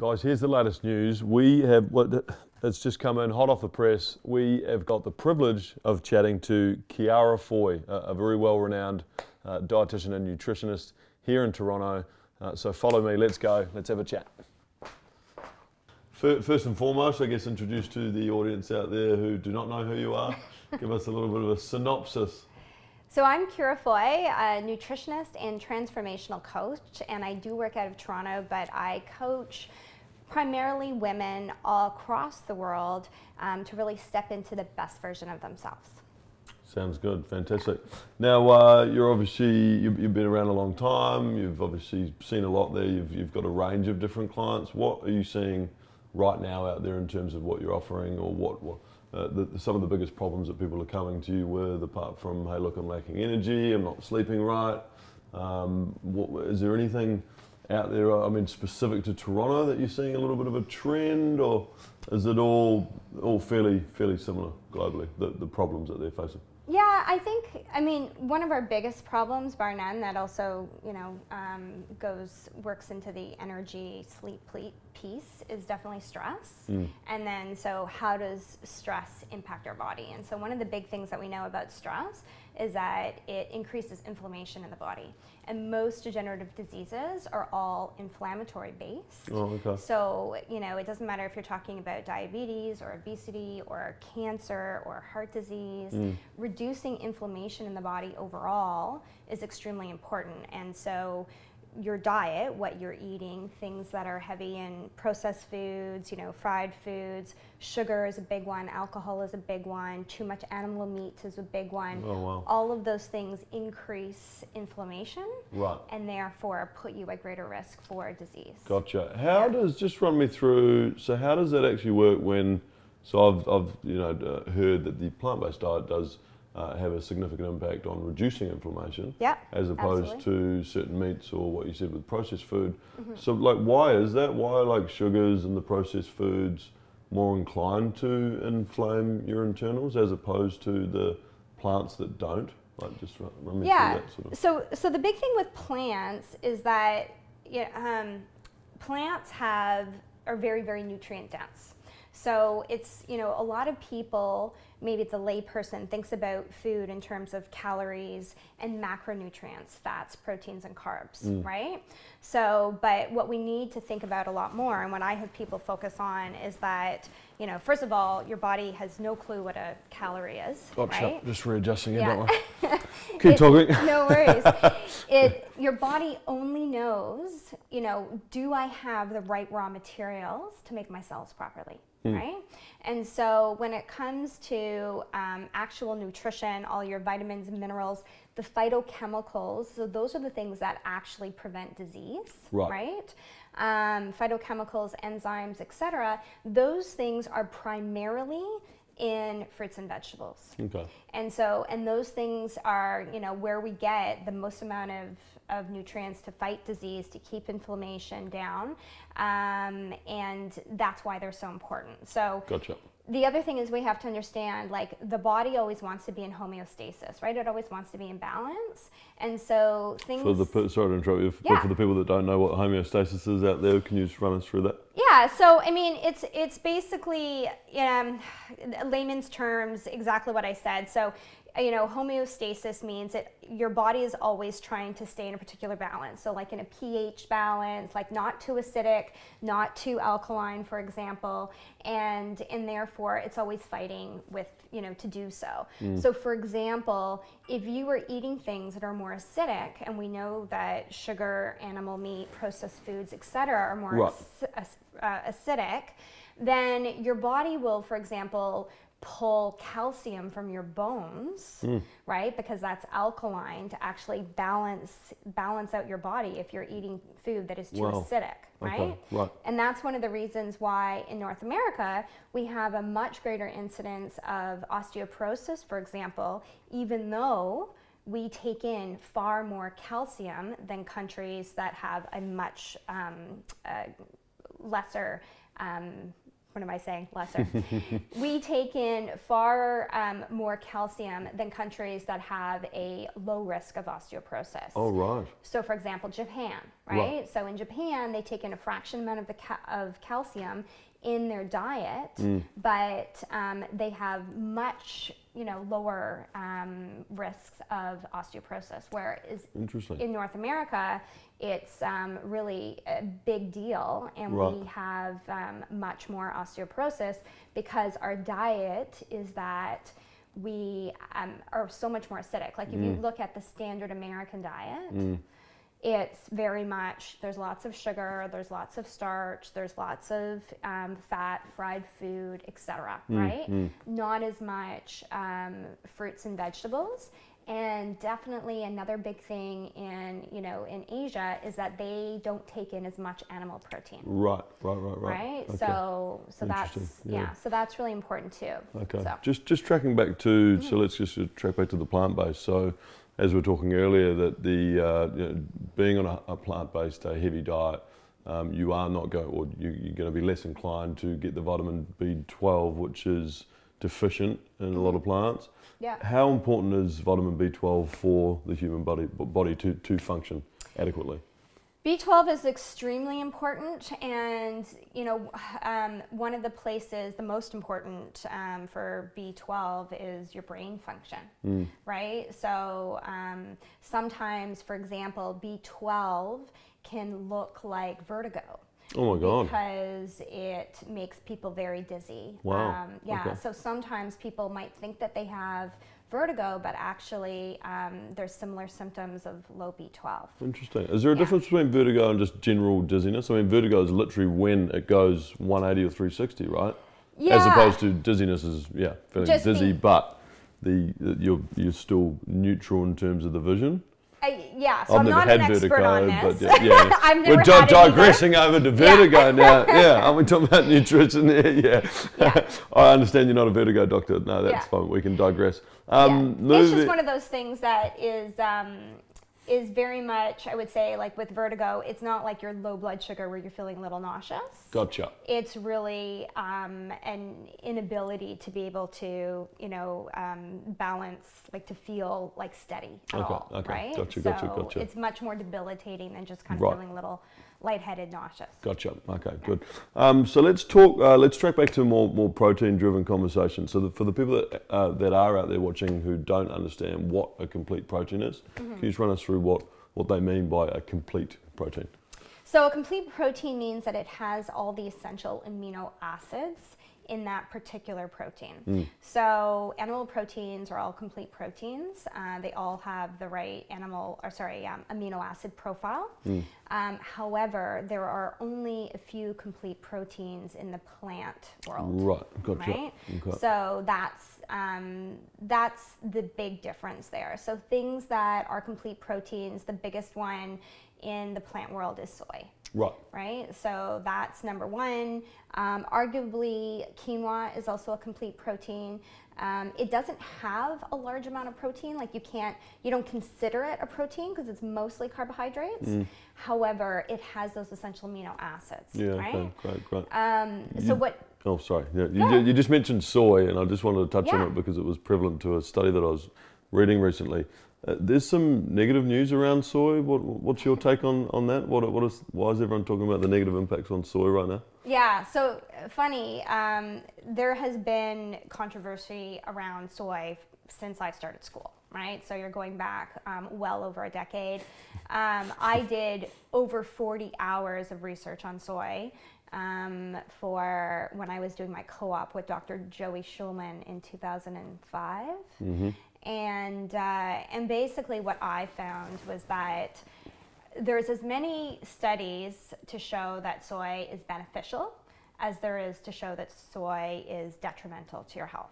Guys, here's the latest news. We have what it's just come in hot off the press. We have got the privilege of chatting to Ciara Foy, a, very well-renowned uh, dietitian and nutritionist here in Toronto. Uh, so follow me. Let's go. Let's have a chat. First and foremost, I guess introduce to the audience out there who do not know who you are. Give us a little bit of a synopsis. So I'm Ciara Foy, a nutritionist and transformational coach, and I do work out of Toronto, but I coach primarily women all across the world um, to really step into the best version of themselves. Sounds good, fantastic. Now, uh, you're obviously, you've, you've, been around a long time, you've obviously seen a lot there, you've, you've got a range of different clients. What are you seeing right now out there in terms of what you're offering or what, what uh, the, some of the biggest problems that people are coming to you with, apart from, hey, look, I'm lacking energy, I'm not sleeping right. Um, what, is there anything out there, I mean, specific to Toronto that you're seeing a little bit of a trend, or is it all all fairly fairly similar globally, the, the problems that they're facing? Yeah, I think, I mean, one of our biggest problems, bar none, that also, you know, um, goes, works into the energy sleep piece is definitely stress. Mm. And then, so how does stress impact our body? And so, one of the big things that we know about stress is that it increases inflammation in the body. And most degenerative diseases are all inflammatory based. Oh, okay. So, you know, it doesn't matter if you're talking about diabetes or obesity or cancer or heart disease, mm. reducing inflammation in the body overall is extremely important. And so, your diet, what you're eating, things that are heavy in processed foods, you know, fried foods, sugar is a big one, alcohol is a big one, too much animal meat is a big one. Oh, wow. All of those things increase inflammation right. and therefore put you at greater risk for disease. Gotcha. How yeah. does, just run me through, so how does that actually work when, so I've, I've you know, uh, heard that the plant-based diet does uh, have a significant impact on reducing inflammation yeah, as opposed absolutely. to certain meats or what you said with processed food. Mm-hmm. So like why is that? Why like sugars and the processed foods more inclined to inflame your internals as opposed to the plants that don't? Like just run me yeah. sort of. So so the big thing with plants is that yeah, um, plants have are very very nutrient dense. So it's, you know, a lot of people, maybe it's a layperson, thinks about food in terms of calories and macronutrients, fats, proteins, and carbs, mm. right? So, but what we need to think about a lot more, and what I have people focus on is that, you know, first of all, your body has no clue what a calorie is. Gotcha. Right? Just readjusting it, yeah. don't worry. Keep it, talking. no worries. it, your body only knows, you know, do I have the right raw materials to make my cells properly? Mm. Right? And so when it comes to um, actual nutrition, all your vitamins and minerals, the phytochemicals, so those are the things that actually prevent disease, right? right? Um, phytochemicals, enzymes, etc. Those things are primarily in fruits and vegetables. Okay. And so, and those things are, you know, where we get the most amount of, of nutrients to fight disease, to keep inflammation down. Um, and that's why they're so important. So, gotcha the other thing is we have to understand like the body always wants to be in homeostasis right it always wants to be in balance and so things for the sorry to interrupt you yeah. for the people that don't know what homeostasis is out there can you just run us through that yeah so i mean it's it's basically um, layman's terms exactly what i said so you know, homeostasis means that your body is always trying to stay in a particular balance. So, like in a pH balance, like not too acidic, not too alkaline, for example, and and therefore it's always fighting with you know to do so. Mm. So, for example, if you are eating things that are more acidic, and we know that sugar, animal meat, processed foods, etc., are more right. ac- uh, acidic, then your body will, for example, pull calcium from your bones, mm. right? Because that's alkaline to actually balance balance out your body if you're eating food that is too wow. acidic, right? Okay. right? And that's one of the reasons why in North America we have a much greater incidence of osteoporosis, for example, even though we take in far more calcium than countries that have a much um, uh, lesser um, what am I saying? Lesser. we take in far um, more calcium than countries that have a low risk of osteoporosis. Oh, right. So, for example, Japan, right? Right. So in Japan, they take in a fraction amount of the ca- of calcium in their diet, Mm. but um, they have much you know lower um, risks of osteoporosis. Whereas Interesting. in North America, it's um, really a big deal, and Right. we have um, much more osteoporosis because our diet is that we um, are so much more acidic. Like if you look at the standard American diet, it's very much there's lots of sugar, there's lots of starch, there's lots of um, fat, fried food, etc. right? Not as much um, fruits and vegetables. And definitely another big thing in you know in Asia is that they don't take in as much animal protein, Right, right, right, right. right? Okay. So so that's yeah. yeah. so that's really important too. Okay. So. Just just tracking back to Mm-hmm. so let's just track back to the plant based. So as we were talking earlier, that the uh, you know, being on a, a plant based, a heavy diet, um, you are not going, or you, you're going to be less inclined to get the vitamin B12, which is deficient in a lot of plants. Yeah. How important is vitamin B12 for the human body body to, to function adequately? B12 is extremely important, and you know, um, one of the places, the most important um, for B12 is your brain function, right? So um, sometimes, for example, B12 can look like vertigo. Oh my God. Because it makes people very dizzy. Wow. Um, yeah. Okay. So sometimes people might think that they have vertigo, but actually um, there's similar symptoms of low B12. Interesting. Is there a Yeah. difference between vertigo and just general dizziness? I mean, vertigo is literally when it goes 180 or 360, right? Yeah. As opposed to dizziness is yeah, feeling Just dizzy, but the you're you're still neutral in terms of the vision. I, yeah, so I've I'm not an expert vertigo, on but yeah, yeah. I've never we're di- it either. digressing over to vertigo now. Yeah, aren't we talking about nutrition here? Yeah. Yeah. I understand you're not a vertigo doctor. No, that's Yeah. fine. We can digress. Yeah. Um, It's just one of those things that is um, is very much, I would say, like with vertigo, it's not like your low blood sugar where you're feeling a little nauseous. Gotcha. It's really um, an inability to be able to, you know, um, balance, like to feel like steady at Okay, all, okay. right? Gotcha, so gotcha, gotcha. it's much more debilitating than just kind of Right. feeling a little lightheaded, nauseous. Gotcha. Okay, good. Um, so let's talk. Uh, let's track back to more more protein-driven conversation. So the, for the people that uh, that are out there watching who don't understand what a complete protein is, Mm-hmm. can you just run us through what what they mean by a complete protein? So a complete protein means that it has all the essential amino acids in that particular protein. So animal proteins are all complete proteins. Uh, they all have the right animal, or sorry, um, amino acid profile. Um, however, there are only a few complete proteins in the plant world Right. Gotcha. right? Okay. So that's um, that's the big difference there. So things that are complete proteins, the biggest one in the plant world is soy, Right. right? So that's number one. Um, arguably, quinoa is also a complete protein. Um, it doesn't have a large amount of protein. Like you can't, you don't consider it a protein because it's mostly carbohydrates. However, it has those essential amino acids, Yeah. right? Okay. Great. Great. Um, so what Oh, sorry. Yeah, you, ju- you just mentioned soy, and I just wanted to touch on it because it was prevalent to a study that I was reading recently. Uh, there's some negative news around soy. What, what's your take on, on that? What, what is, why is everyone talking about the negative impacts on soy right now? Yeah, so uh, funny. Um, there has been controversy around soy since I started school, right? So you're going back um, well over a decade. Um, I did over 40 hours of research on soy um, for when I was doing my co op with Dr. Joey Shulman in 2005. And, uh, and basically, what I found was that there's as many studies to show that soy is beneficial as there is to show that soy is detrimental to your health.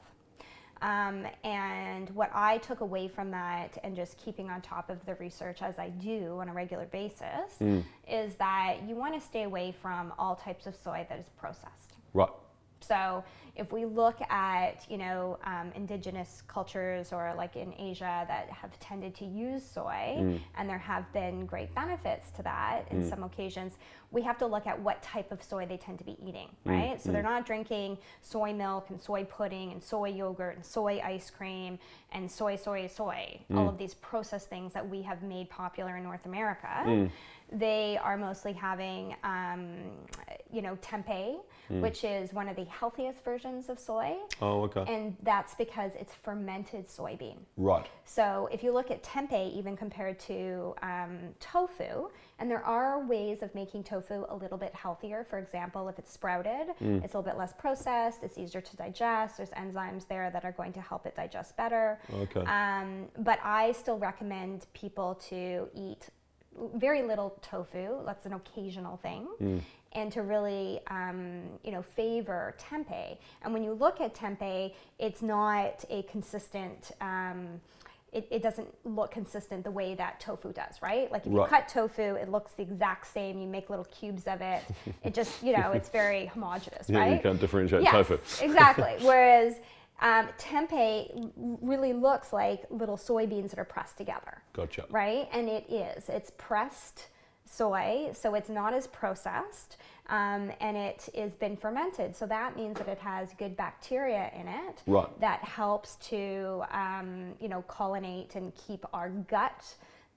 Um, and what I took away from that, and just keeping on top of the research as I do on a regular basis, is that you want to stay away from all types of soy that is processed. Right. So if we look at you know um, indigenous cultures or like in Asia that have tended to use soy, and there have been great benefits to that in some occasions, we have to look at what type of soy they tend to be eating, right? So they're not drinking soy milk and soy pudding and soy yogurt and soy ice cream and soy, soy, soy, all of these processed things that we have made popular in North America. they are mostly having, um, you know, tempeh, Hmm. which is one of the healthiest versions of soy. Oh, okay. And that's because it's fermented soybean. right. So if you look at tempeh, even compared to um, tofu, and there are ways of making tofu a little bit healthier. For example, if it's sprouted, Mm. it's a little bit less processed, it's easier to digest. There's enzymes there that are going to help it digest better. Okay. Um, but I still recommend people to eat very little tofu. That's an occasional thing. Mm. And to really, um, you know, favor tempeh. And when you look at tempeh, it's not a consistent. Um, it, it doesn't look consistent the way that tofu does, right? Like if you cut tofu, it looks the exact same. You make little cubes of it. It just, you know, it's very homogenous, Yeah, right? you can't differentiate yes, tofu. exactly. Whereas um, tempeh really looks like little soybeans that are pressed together, Gotcha. right? And it is. It's pressed soy, so it's not as processed, um, and it is been fermented. So that means that it has good bacteria in it Right. that helps to, um, you know, colonate and keep our gut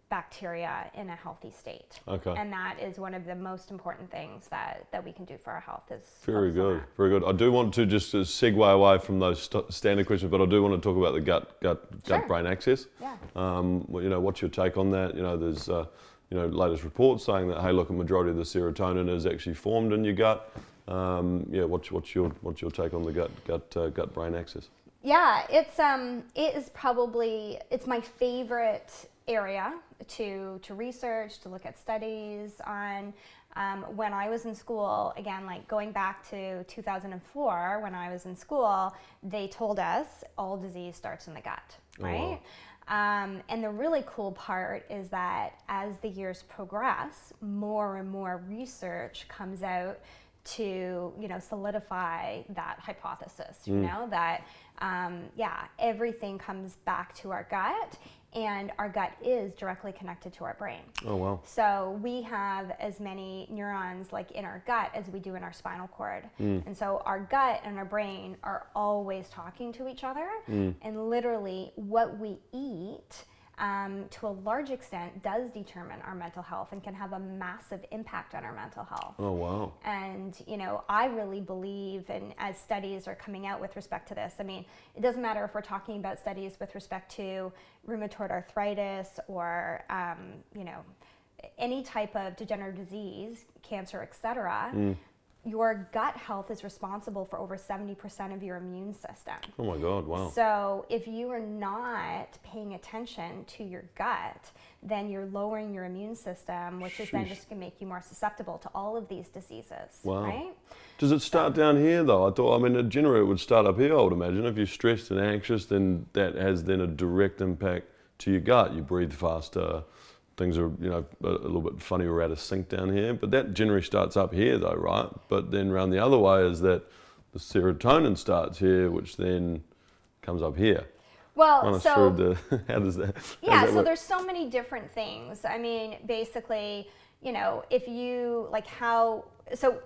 bacteria in a healthy state. Okay. And that is one of the most important things that, that we can do for our health is Very good, very good. I do want to just uh, segue away from those st- standard questions, but I do want to talk about the gut, gut, Sure. gut brain axis. Yeah. Um, well, you know, what's your take on that? You know, there's, uh, you know, latest reports saying that hey, look, a majority of the serotonin is actually formed in your gut. Um, yeah, what's, what's your what's your take on the gut gut uh, gut brain axis? Yeah, it's um, it is probably it's my favorite area to to research, to look at studies on. Um, when I was in school, again, like going back to 2004, when I was in school, they told us all disease starts in the gut, Oh, wow. Um, and the really cool part is that as the years progress, more and more research comes out to you know solidify that hypothesis. You know that um, yeah, everything comes back to our gut, and our gut is directly connected to our brain. Oh wow, So we have as many neurons like in our gut as we do in our spinal cord. Hmm. And so our gut and our brain are always talking to each other. Hmm. And literally what we eat um, to a large extent does determine our mental health and can have a massive impact on our mental health. oh wow, And, you know, I really believe, and as studies are coming out with respect to this, I mean, it doesn't matter if we're talking about studies with respect to rheumatoid arthritis or, um, you know, any type of degenerative disease, cancer, et cetera. Your gut health is responsible for over 70% of your immune system. oh my God, wow. So if you are not paying attention to your gut, then you're lowering your immune system, which is then just going to make you more susceptible to all of these diseases. Wow. Right? Does it start down here though? I thought, I mean, generally it would start up here. I would imagine if you're stressed and anxious, then that has then a direct impact to your gut. You breathe faster. Things are, you know, a, a little bit funny or out of sync down here. But that generally starts up here though, right? But then around the other way is that the serotonin starts here, which then comes up here. Well, Run so the how does that? how does yeah, that so there's so many different things. I mean, basically, you know, if you like how so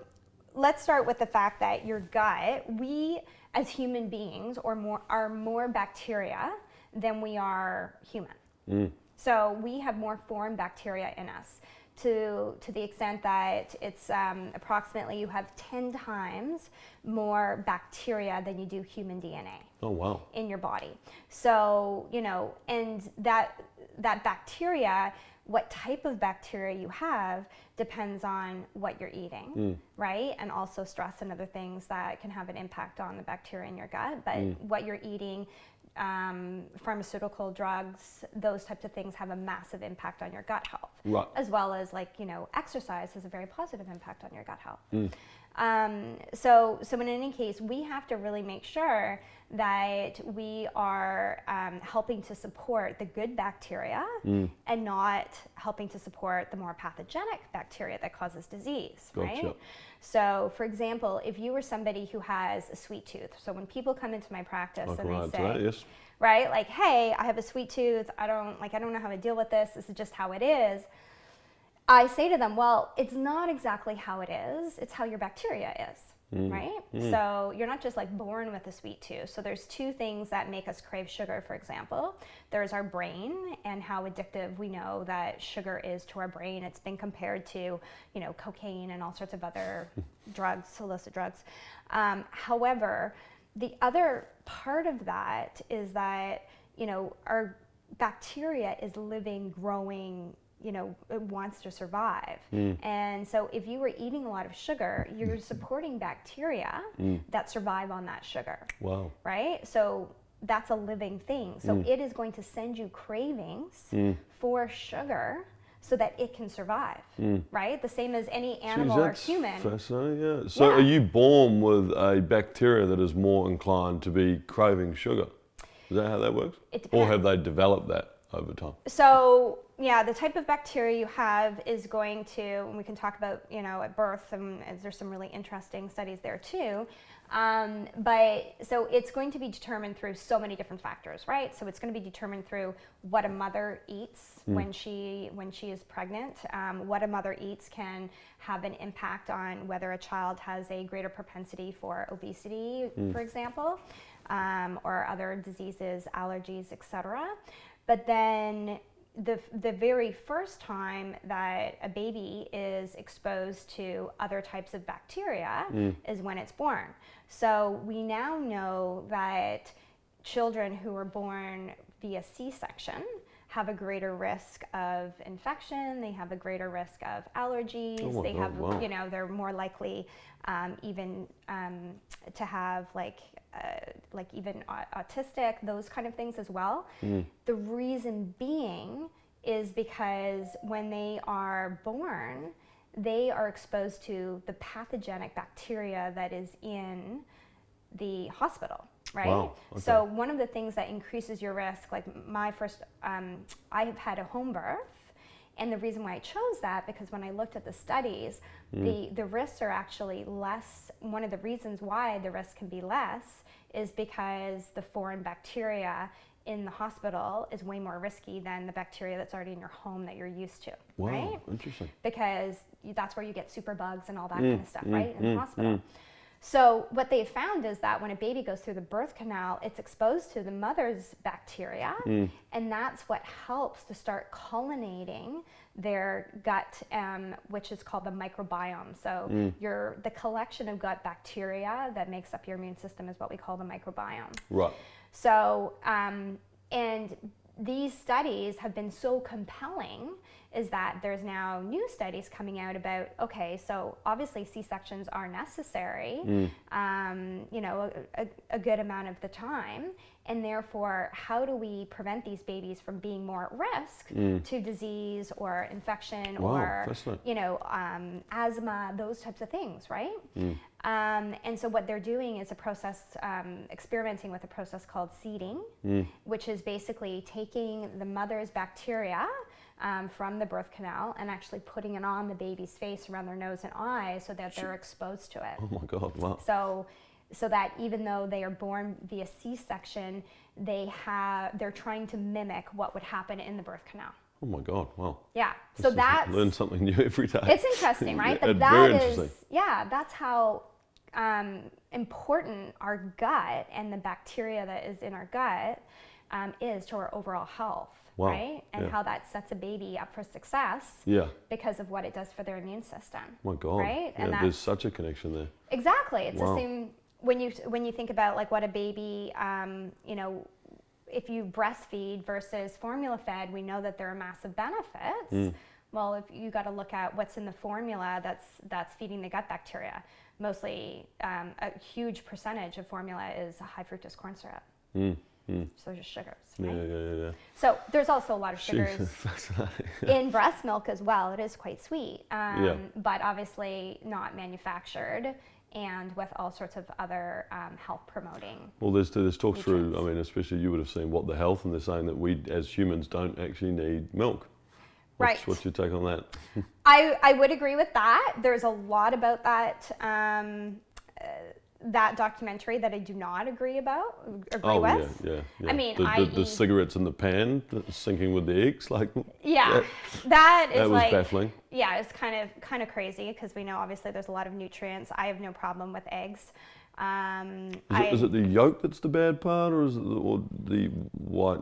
let's start with the fact that your gut, we as human beings or more are more bacteria than we are human. Mm. So we have more foreign bacteria in us to, to the extent that it's um, approximately you have 10 times more bacteria than you do human DNA Oh wow. in your body. So, you know, and that that bacteria, what type of bacteria you have depends on what you're eating, right? And also stress and other things that can have an impact on the bacteria in your gut. But what you're eating, um, pharmaceutical drugs, those types of things have a massive impact on your gut health. Right. as well as like you know exercise has a very positive impact on your gut health. Um, so so in any case we have to really make sure that we are um, helping to support the good bacteria and not helping to support the more pathogenic bacteria that causes disease Gotcha. right so for example if you were somebody who has a sweet tooth so when people come into my practice and they to that. say Yes. right? Like, hey, I have a sweet tooth. I don't like I don't know how to deal with this. This is just how it is. I say to them, well, it's not exactly how it is. It's how your bacteria is, right? So you're not just like born with a sweet tooth. So there's two things that make us crave sugar, for example. There's our brain and how addictive we know that sugar is to our brain. It's been compared to, you know, cocaine and all sorts of other drugs, illicit drugs. Um, however, the other part of that is that, you know, our bacteria is living, growing, you know, it wants to survive. Mm. And so if you were eating a lot of sugar, you're mm. supporting bacteria mm. that survive on that sugar, Wow. right? So that's a living thing. So it is going to send you cravings for sugar so that it can survive, right? The same as any animal Geez, or human. Fascinating, yeah. So Yeah. are you born with a bacteria that is more inclined to be craving sugar? Is that how that works? It Or have they developed that over time? So yeah, the type of bacteria you have is going to, and we can talk about, you know, at birth, and there's some really interesting studies there too. Um, but so it's going to be determined through so many different factors, right? So it's going to be determined through what a mother eats when she when she is pregnant. Um, what a mother eats can have an impact on whether a child has a greater propensity for obesity, for example, um, or other diseases, allergies, etc. But then the, the very first time that a baby is exposed to other types of bacteria mm. is when it's born. So we now know that children who are born via C section have a greater risk of infection, they have a greater risk of allergies, Oh they God, have, wow. you know, they're more likely um, even um, to have like uh, like even autistic, those kind of things as well. The reason being is because when they are born, they are exposed to the pathogenic bacteria that is in the hospital, right? Wow, okay. So one of the things that increases your risk, like my first, um, I have had a home birth. And the reason why I chose that, because when I looked at the studies, the, the risks are actually less. One of the reasons why the risk can be less is because the foreign bacteria in the hospital is way more risky than the bacteria that's already in your home that you're used to, Wow, right? interesting. because that's where you get super bugs and all that Mm, kind of stuff, right? In the hospital. So what they found is that when a baby goes through the birth canal, it's exposed to the mother's bacteria, Mm. and that's what helps to start cullinating their gut, um, which is called the microbiome. So Mm. your the collection of gut bacteria that makes up your immune system is what we call the microbiome. Right. So, um, and these studies have been so compelling is that there's now new studies coming out about okay, so obviously C sections are necessary, um, you know, a, a, a good amount of the time, and therefore, how do we prevent these babies from being more at risk to disease or infection Wow, or you know, um, asthma, those types of things, right? Um, and so what they're doing is a process, um, experimenting with a process called seeding, which is basically taking the mother's bacteria um, from the birth canal and actually putting it on the baby's face, around their nose and eyes, so that they're exposed to it. Oh my God, wow. So, so that even though they are born via C-section, they have they're trying to mimic what would happen in the birth canal. Oh my God, wow. Yeah. This So is- that's Learn something new every day. it's interesting, right? But that interesting. yeah, that's how um, important our gut and the bacteria that is in our gut um, is to our overall health, Wow, right? And yeah. how that sets a baby up for success Yeah. because of what it does for their immune system. My God. Right? Yeah, And there's such a connection there. Exactly. It's Wow. the same when you when you think about like what a baby, um, you know, if you breastfeed versus formula fed, we know that there are massive benefits. Mm. Well, if you got to look at what's in the formula that's that's feeding the gut bacteria, mostly um, a huge percentage of formula is high fructose corn syrup. Mm, mm. So just sugars. Right? yeah, yeah, yeah. So there's also a lot of sugars in breast milk as well. It is quite sweet, um, Yeah. but obviously not manufactured and with all sorts of other um, health promoting. Well, there's there's talk through. I mean, especially you would have seen what the health, and they're saying that we as humans don't actually need milk. What's, Right. What's your take on that? I, I would agree with that. There's a lot about that. Um, uh, that documentary that I do not agree about, agree Oh yeah, with. yeah, yeah. I mean, the, I the, the cigarettes in the pan sinking with the eggs, like Yeah, that, that is that was like baffling. yeah, it's kind of kind of crazy because we know obviously there's a lot of nutrients. I have no problem with eggs. Um, Is I, it, is it the yolk that's the bad part, or is it the, or the white?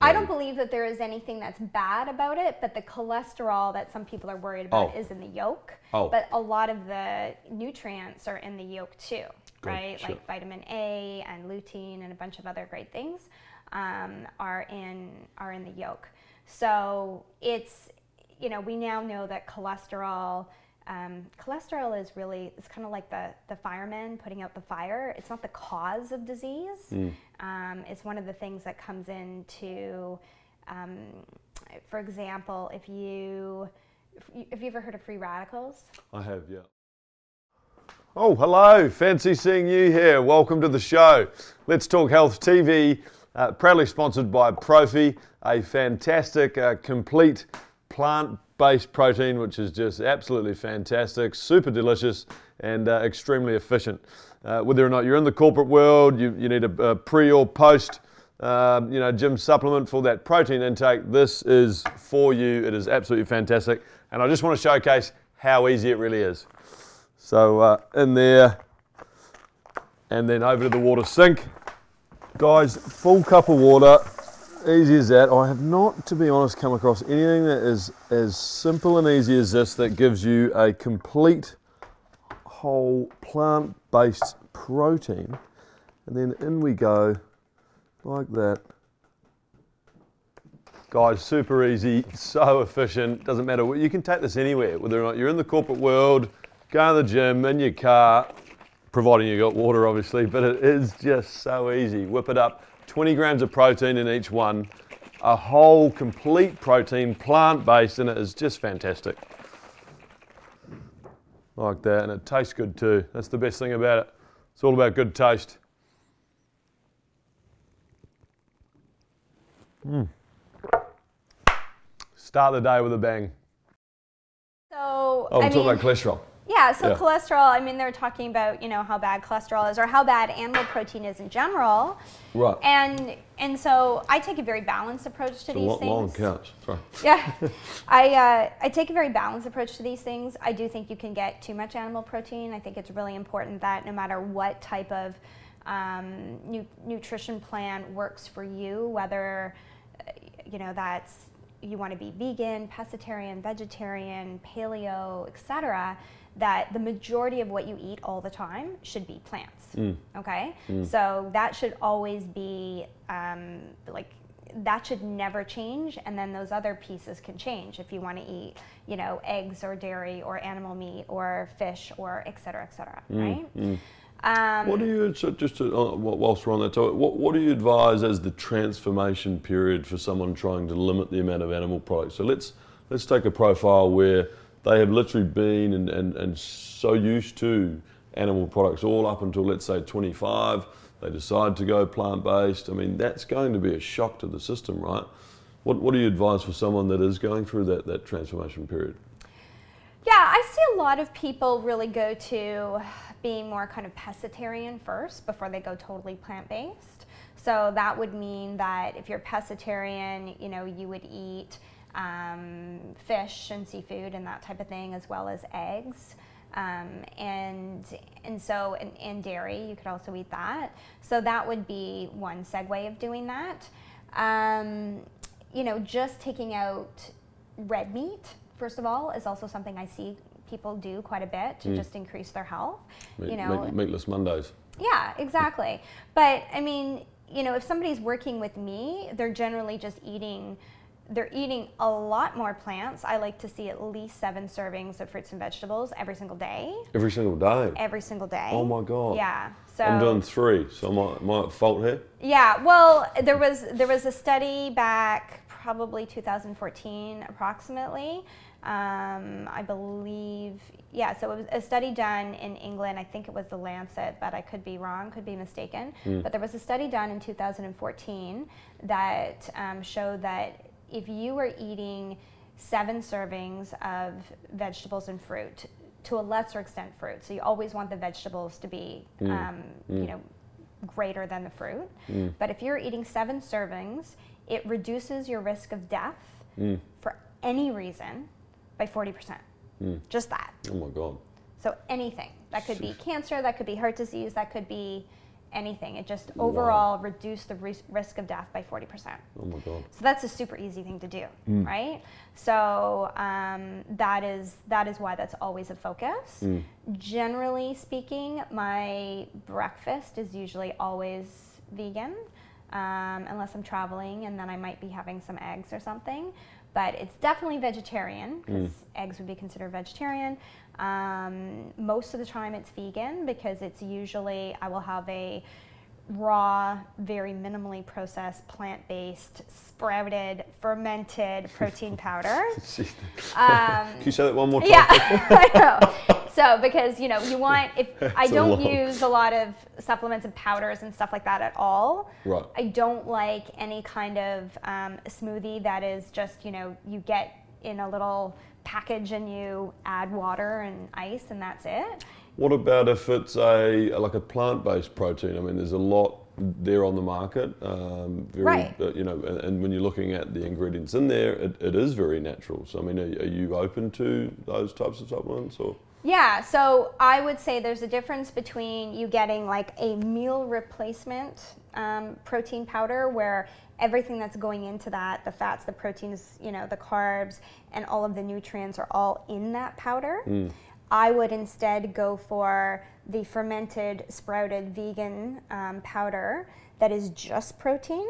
I don't believe that there is anything that's bad about it, but the cholesterol that some people are worried about Oh. is in the yolk. Oh. But a lot of the nutrients are in the yolk too, right? Gotcha. Like vitamin A and lutein and a bunch of other great things um, are in are in the yolk. So it's you know we now know that cholesterol. Um, cholesterol is really it's kind of like the the firemen putting out the fire. It's not the cause of disease. Um, it's one of the things that comes into, um, for example, if you if you, have you ever heard of free radicals? I have, yeah. Oh, hello. Fancy seeing you here. Welcome to the show. Let's Talk Health TV, uh, proudly sponsored by Profi, a fantastic, uh, complete plant based protein, which is just absolutely fantastic, super delicious, and uh, extremely efficient. Uh, whether or not you're in the corporate world, you, you need a, a pre or post. Um, you know, gym supplement for that protein intake. This is for you. It is absolutely fantastic, and I just want to showcase how easy it really is. So uh, in there, and then over to the water sink. Guys, full cup of water, easy as that. I have not, to be honest, come across anything that is as simple and easy as this that gives you a complete whole plant-based protein. And then in we go, like that. Guys, super easy, so efficient. Doesn't matter. You can take this anywhere, whether or not you're in the corporate world, go to the gym, in your car, providing you got water, obviously. But it is just so easy. Whip it up. 20 grams of protein in each one. A whole complete protein, plant-based, and it is just fantastic. Like that, and it tastes good too. That's the best thing about it. It's all about good taste. Hmm. Start the day with a bang. So Oh, I we're talking mean, about cholesterol. Yeah. So Yeah. cholesterol. I mean, they're talking about you know how bad cholesterol is or how bad animal protein is in general. Right. And and so I take a very balanced approach to these long, things. long couch. Sorry. Yeah, I uh, I take a very balanced approach to these things. I do think you can get too much animal protein. I think it's really important that no matter what type of um, nu- nutrition plan works for you, whether uh, you know that's you want to be vegan, pescatarian, vegetarian, paleo, etc. That the majority of what you eat all the time should be plants. Okay, so that should always be um, like that should never change and then those other pieces can change if you want to eat you know eggs or dairy or animal meat or fish or et cetera et cetera right um, What do you, so just to, uh, whilst we're on that topic, what, what do you advise as the transformation period for someone trying to limit the amount of animal products? So let's, let's take a profile where they have literally been and, and, and so used to animal products all up until, let's say, 25. They decide to go plant based. I mean, that's going to be a shock to the system, right? What, what do you advise for someone that is going through that, that transformation period? Yeah, I see a lot of people really go to being more kind of pescatarian first before they go totally plant based. So that would mean that if you're pescatarian, you know, you would eat um, fish and seafood and that type of thing, as well as eggs. Um, and and so and, and dairy, you could also eat that. So that would be one segue of doing that. Um, you know, just taking out red meat, first of all, is also something I see people do quite a bit to just increase their health. Meat, you know, meat, meatless Mondays. yeah, exactly. But I mean, you know, if somebody's working with me, they're generally just eating they're eating a lot more plants. I like to see at least 7 servings of fruits and vegetables every single day. Every single day. Every single day. Oh my God. Yeah. So I'm doing three, so am I, am I at fault here? Yeah, well, there was there was a study back probably 2014 approximately. Um, I believe, yeah, so it was a study done in England. I think it was the Lancet, but I could be wrong, could be mistaken. But there was a study done in 2014 that um, showed that if you were eating seven servings of vegetables and fruit to a lesser extent fruit. So you always want the vegetables to be, Mm. um, you know, greater than the fruit. But if you're eating seven servings, it reduces your risk of death Mm. for any reason by 40%. Just that. Oh my god. So anything. That could be cancer, that could be heart disease, that could be anything. It just Wow. overall reduced the ris- risk of death by 40%. Oh my god. So that's a super easy thing to do, Mm. right? So um, that is that is why that's always a focus. Mm. Generally speaking, my breakfast is usually always vegan, um, unless I'm traveling, and then I might be having some eggs or something. But it's definitely vegetarian because Mm. eggs would be considered vegetarian. Um, most of the time, it's vegan because it's usually I will have a raw, very minimally processed, plant-based, sprouted, fermented protein powder. Um, Can you say that one more time? yeah, I know. So because you know you want if I don't use a lot of supplements and powders and stuff like that at all. Right. I don't like any kind of um, smoothie that is just you know you get in a little package and you add water and ice and that's it. What about if it's a like a plant-based protein? I mean, there's a lot there on the market. Um, very, Right. uh, you know, and, and when you're looking at the ingredients in there, it, it is very natural. So, I mean, are, are you open to those types of supplements or? Yeah, so I would say there's a difference between you getting like a meal replacement um, protein powder where everything that's going into that, the fats, the proteins, you know, the carbs, and all of the nutrients are all in that powder. I would instead go for the fermented, sprouted vegan um, powder that is just protein.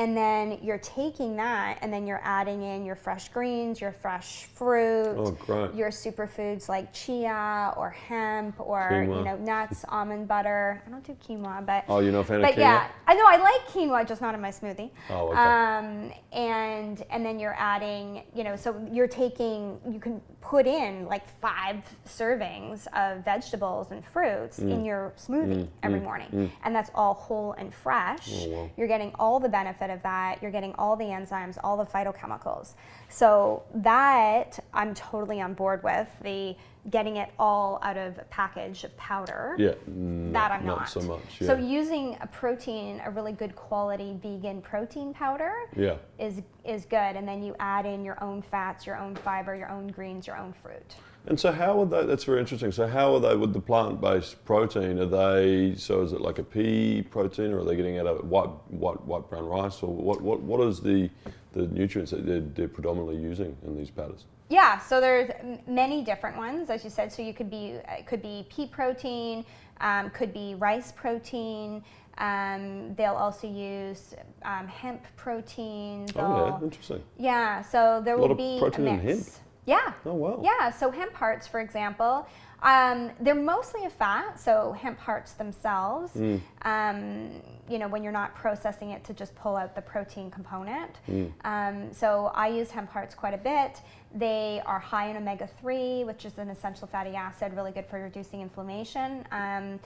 And then you're taking that and then you're adding in your fresh greens, your fresh fruit, Oh, your superfoods like chia or hemp or Quinoa. you know nuts, almond butter. I don't do quinoa, but Oh, you're not fan but of quinoa? yeah, I know I like quinoa, just not in my smoothie. Oh, okay. Um, and and then you're adding, you know, so you're taking, you can put in like five servings of vegetables and fruits Mm. in your smoothie mm. every mm. morning, mm. and that's all whole and fresh. Oh, wow. You're getting all the benefit of that. You're getting all the enzymes, all the phytochemicals. So that I'm totally on board with the getting it all out of a package of powder Yeah, mm, that I'm not not. so much. So using a protein, a really good quality vegan protein powder yeah. is is good, and then you add in your own fats, your own fiber, your own greens, your own fruit. And so, how are they? That's very interesting. So, how are they with the plant-based protein? Are they so? Is it like a pea protein, or are they getting out of white, white, white brown rice, or what? What, what is the the nutrients that they're, they're predominantly using in these powders? Yeah, so there's many different ones, as you said. So you could be it could be pea protein, um, could be rice protein. Um, they'll also use um, hemp protein. Oh, they'll- yeah, interesting. Yeah, so there will be protein a mix. hemp. Yeah. Oh, wow. Yeah, so hemp hearts, for example, um, they're mostly a fat. So hemp hearts themselves, Mm. You know, when you're not processing it to just pull out the protein component. Mm. Um, so I use hemp hearts quite a bit. They are high in omega three, which is an essential fatty acid, really good for reducing inflammation. Um,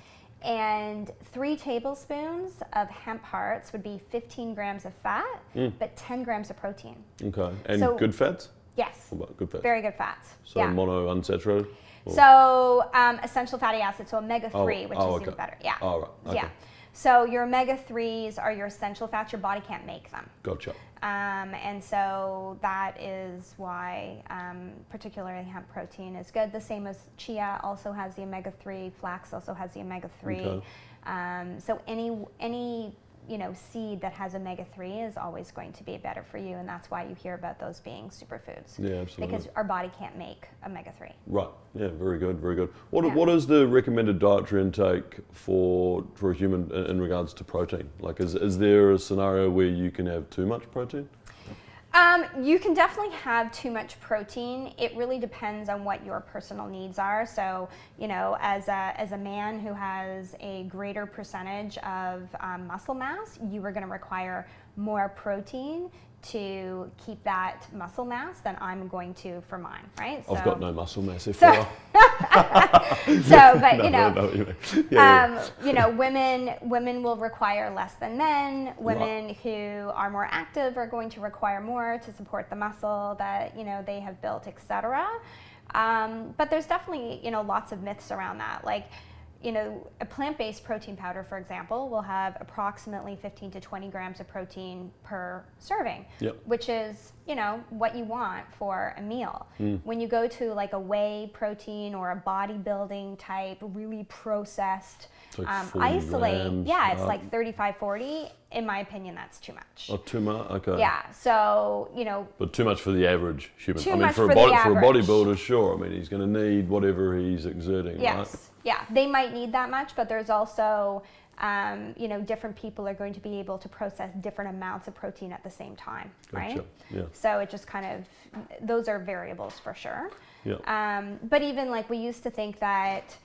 and three tablespoons of hemp hearts would be 15 grams of fat, Mm. but 10 grams of protein. Okay, and So- good fats. Yes, good fats? very good fats. so yeah. mono unsaturated. So um, essential fatty acids, so omega Oh, three, which oh, is okay. even better. Yeah. Oh, right. Okay. Yeah. So your omega threes are your essential fats. Your body can't make them. Gotcha. Um, and so that is why, um, particularly hemp protein is good. The same as chia also has the omega three. Flax also has the omega three. Okay. Um, so any any you know seed that has omega three is always going to be better for you, and that's why you hear about those being superfoods. Yeah, absolutely. Because our body can't make omega three. Right. Yeah. Very good. Very good. What Yeah. What is the recommended dietary intake for for a human in, in regards to protein? Like, is is there a scenario where you can have too much protein? Um, you can definitely have too much protein. It really depends on what your personal needs are. So, you know, as a, as a man who has a greater percentage of um, muscle mass, you are going to require more protein to keep that muscle mass than I'm going to for mine, right? I've got no muscle mass. If So-. So, but No, you know, no, you mean. Yeah, um, you know, women women will require less than men. Women who are more active are going to require more to support the muscle that you know they have built, etc. Um, but there's definitely you know lots of myths around that. Like you know, a plant-based protein powder, for example, will have approximately 15 to 20 grams of protein per serving, Yep. which is, you know, what you want for a meal. When you go to like a whey protein or a bodybuilding type, really processed, like um, isolate, grams, yeah, it's like 35, 40. In my opinion, that's too much. Oh, too much. Okay. Yeah, so, you know, But too much for the average human. Too I mean, much for, for a the body, for a bodybuilder, sure. I mean, he's going to need whatever he's exerting, Yes. right? Yeah, they might need that much, but there's also, um, you know, different people are going to be able to process different amounts of protein at the same time, Gotcha. right? Yeah. So it just kind of, those are variables for sure. Yeah. Um, but even like we used to think that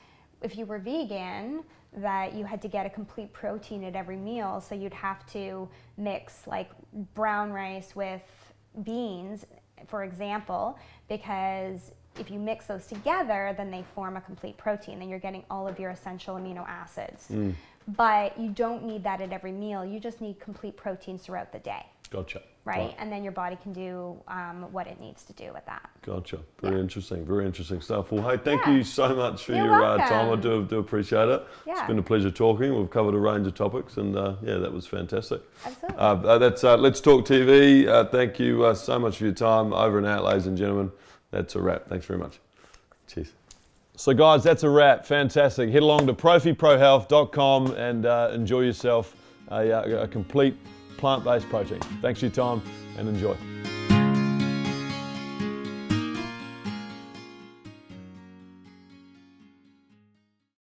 if you were vegan, that you had to get a complete protein at every meal. So you'd have to mix like brown rice with beans, for example, because if you mix those together, then they form a complete protein. Then you're getting all of your essential amino acids. Mm. But you don't need that at every meal. You just need complete proteins throughout the day, Gotcha. right? And then your body can do um, what it needs to do with that. Gotcha. Very interesting. Very interesting stuff. Well, hey, thank Yeah. you so much for You're your uh, time. I do, do appreciate it. Yeah. It's been a pleasure talking. We've covered a range of topics, and uh, yeah, that was fantastic. Absolutely. Uh, uh, that's uh, Let's Talk TV. Uh, thank you uh, so much for your time. Over and out, ladies and gentlemen. That's a wrap. Thanks very much. Cheers. So, guys, that's a wrap. Fantastic. Head along to profiprohealth.com and uh, enjoy yourself a, uh, a complete plant based protein. Thanks for your time and enjoy.